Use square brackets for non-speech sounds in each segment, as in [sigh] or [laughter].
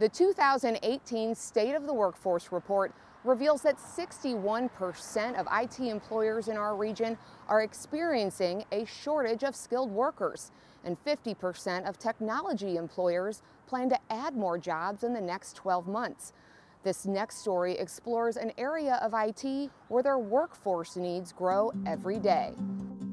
The 2018 State of the Workforce report reveals that 61% of IT employers in our region are experiencing a shortage of skilled workers, and 50% of technology employers plan to add more jobs in the next 12 months. This next story explores an area of IT where their workforce needs grow every day.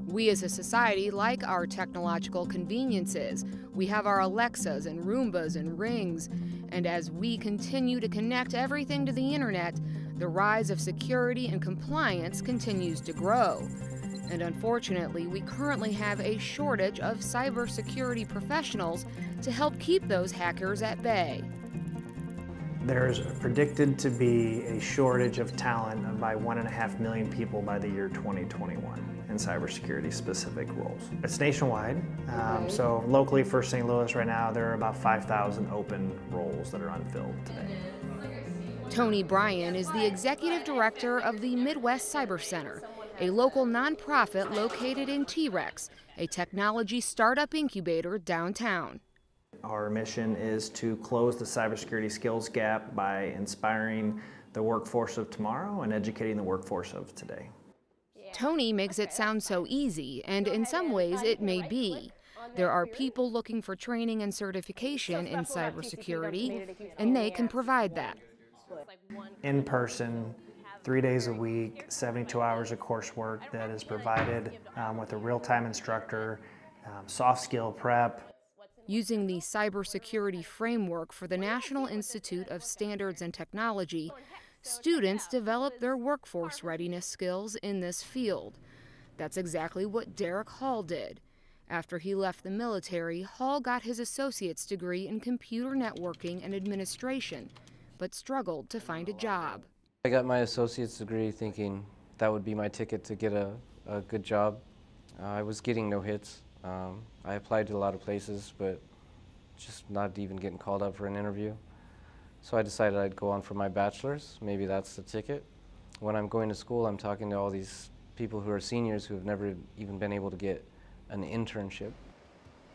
We as a society like our technological conveniences. We have our Alexas and Roombas and Rings. And as we continue to connect everything to the internet, the rise of security and compliance continues to grow. And unfortunately, we currently have a shortage of cybersecurity professionals to help keep those hackers at bay. There's predicted to be a shortage of talent by one and a half million people by the year 2021 in cybersecurity specific roles. It's nationwide, um, so locally for St. Louis right now, there are about 5,000 open roles that are unfilled today. Tony Bryan is the executive director of the Midwest Cyber Center, a local nonprofit located in T-Rex, a technology startup incubator downtown. Our mission is to close the cybersecurity skills gap by inspiring the workforce of tomorrow and educating the workforce of today. Tony makes it sound so easy, and in some ways it may be. There are people looking for training and certification in cybersecurity, and they can provide that. In person, three days a week, 72 hours of coursework that is provided um, with a real time instructor, um, soft skill prep, using the cybersecurity framework for the National Institute of Standards and Technology, students develop their workforce readiness skills in this field. That's exactly what Derek Hall did. After he left the military, Hall got his associate's degree in computer networking and administration, but struggled to find a job. I got my associate's degree thinking that would be my ticket to get a, a good job. Uh, I was getting no hits. Um, I applied to a lot of places, but just not even getting called up for an interview. So I decided I'd go on for my bachelor's. Maybe that's the ticket. When I'm going to school, I'm talking to all these people who are seniors who have never even been able to get an internship.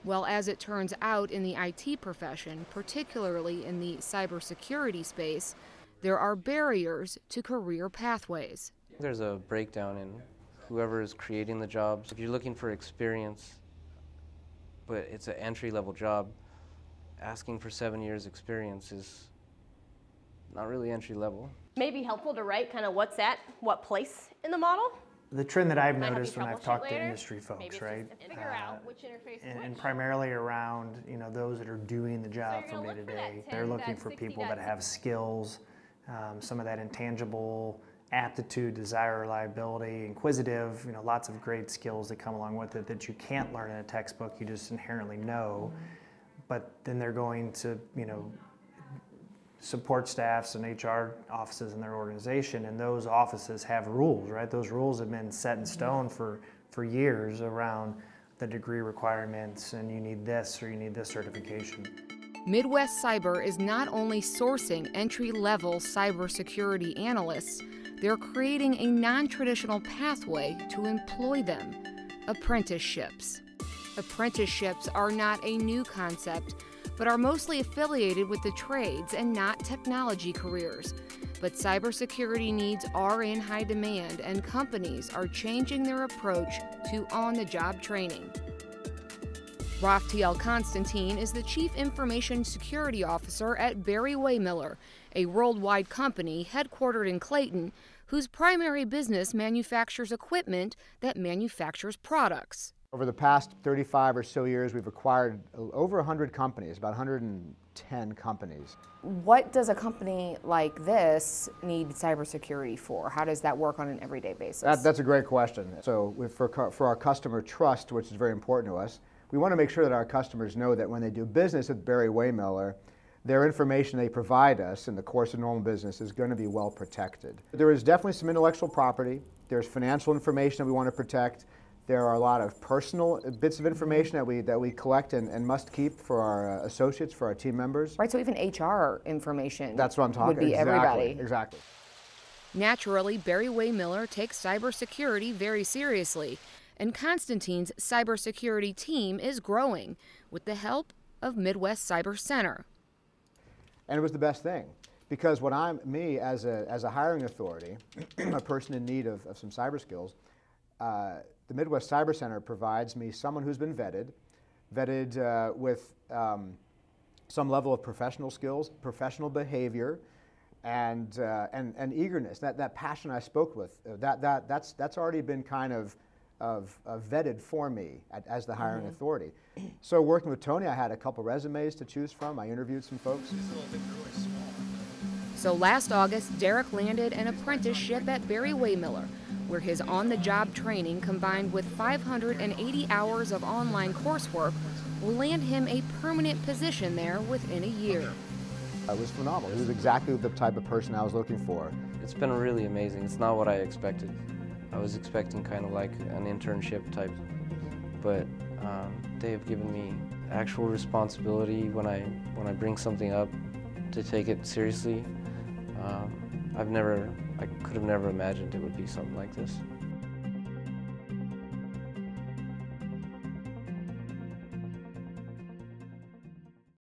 Well, as it turns out in the IT profession, particularly in the cybersecurity space, there are barriers to career pathways. There's a breakdown in whoever is creating the jobs. If you're looking for experience, but it's an entry level job, asking for seven years experience is not really entry level. Maybe helpful to write kind of what's at what place in the model. The trend that I've noticed when I've talked to industry folks, right, uh, and, and, primarily around you know those that are doing the job so from day to day, they're looking for people that have skills, um, some of that intangible aptitude, desire, reliability, inquisitive, you know, lots of great skills that come along with it that you can't learn in a textbook, you just inherently know. But then they're going to, you know, support staffs and HR offices in their organization, and those offices have rules, right? Those rules have been set in stone for, for years around the degree requirements, and you need this or you need this certification. Midwest Cyber is not only sourcing entry level cybersecurity analysts, they're creating a non traditional pathway to employ them apprenticeships. Apprenticeships are not a new concept, but are mostly affiliated with the trades and not technology careers. But cybersecurity needs are in high demand, and companies are changing their approach to on the job training. Raphael Constantine is the Chief Information Security Officer at Barry-Wehmiller, a worldwide company headquartered in Clayton whose primary business manufactures equipment that manufactures products. Over the past 35 or so years, we've acquired over 100 companies, about 110 companies. What does a company like this need cybersecurity for? How does that work on an everyday basis? That, that's a great question. So for, for our customer trust, which is very important to us, we want to make sure that our customers know that when they do business with Barry-Wehmiller, their information they provide us in the course of normal business is going to be well protected. There is definitely some intellectual property. There's financial information that we want to protect. There are a lot of personal bits of information that we that we collect and, and must keep for our uh, associates, for our team members. Right. So even HR information. That's what I'm talking. Would be exactly, everybody. Exactly. Naturally, Barry-Wehmiller takes cybersecurity very seriously, and Constantine's cybersecurity team is growing with the help of Midwest Cyber Center. And it was the best thing. Because what I'm, me as a, as a hiring authority, [clears throat] a person in need of, of some cyber skills, uh, the Midwest Cyber Center provides me someone who's been vetted, vetted uh, with um, some level of professional skills, professional behavior, and, uh, and, and eagerness, that, that passion I spoke with, uh, that, that, that's, that's already been kind of, of, of vetted for me at, as the hiring mm-hmm. authority. So working with Tony, I had a couple resumes to choose from. I interviewed some folks. So last August, Derek landed an apprenticeship at Barry-Wehmiller, where his on-the-job training combined with 580 hours of online coursework will land him a permanent position there within a year. It was phenomenal. He was exactly the type of person I was looking for. It's been really amazing. It's not what I expected. I was expecting kind of like an internship type, but um, they have given me actual responsibility when I when I bring something up to take it seriously. Um, I've never, I could have never imagined it would be something like this.